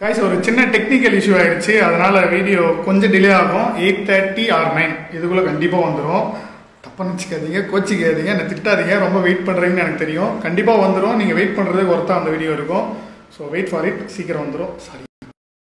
Guys ஒரு சின்ன technical issue ஆயிடுச்சு. அதனால வீடியோ கொஞ்சம் டிலே ஆகும். எயிட் தேர்ட்டி ஆர் நைன் இதுக்குள்ளே கண்டிப்பாக வந்துடும் தப்பாக நினச்சிக்காதீங்க கோச்சிக்காதீங்க என்னை திட்டாதீங்க ரொம்ப வெயிட் பண்ணுறீங்கன்னு எனக்கு தெரியும். கண்டிப்பாக வந்துடும் நீங்கள் வெயிட் பண்ணுறதுக்கு ஒருத்தா அந்த வீடியோ இருக்கும். ஸோ வெயிட் ஃபார் இட் சீக்கிரம் வந்துடும் சாரி